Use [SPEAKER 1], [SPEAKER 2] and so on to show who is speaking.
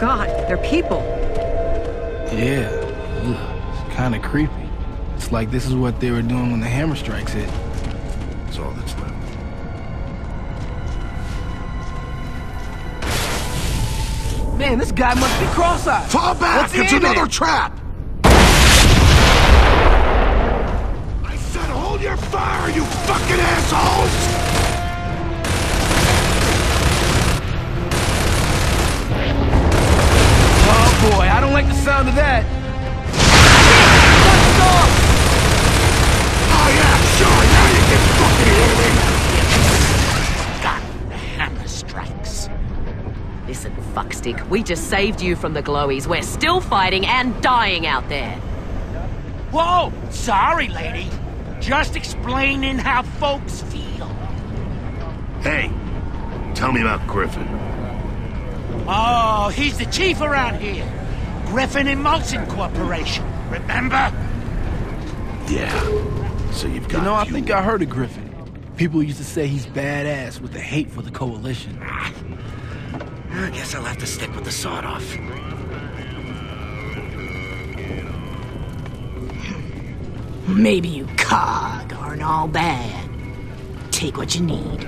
[SPEAKER 1] God, they're people.
[SPEAKER 2] Yeah. Ugh, it's kind of creepy. It's like this is what they were doing when the hammer strikes hit.
[SPEAKER 3] That's all that's left.
[SPEAKER 2] Man, this guy must be cross-eyed.
[SPEAKER 3] Fall back!
[SPEAKER 2] What's he
[SPEAKER 3] it's
[SPEAKER 2] aiming
[SPEAKER 3] another
[SPEAKER 2] at?
[SPEAKER 3] trap! I said hold your fire, you fucking assholes!
[SPEAKER 2] I don't like the sound of that.
[SPEAKER 3] Oh yeah, sure, now you can fucking hear me!
[SPEAKER 4] Gun hammer strikes.
[SPEAKER 1] Listen, fuckstick, we just saved you from the glowies. We're still fighting and dying out there.
[SPEAKER 4] Whoa! Sorry, lady. Just explaining how folks feel.
[SPEAKER 3] Hey, tell me about Griffin.
[SPEAKER 4] Oh, he's the chief around here. Griffin and Molson Corporation. Remember?
[SPEAKER 3] Yeah. So you've got
[SPEAKER 2] You know, I
[SPEAKER 3] you-
[SPEAKER 2] think I heard of Griffin. People used to say he's badass with the hate for the coalition.
[SPEAKER 4] Ah, I guess I'll have to stick with the sawed off.
[SPEAKER 5] Maybe you cog aren't all bad. Take what you need.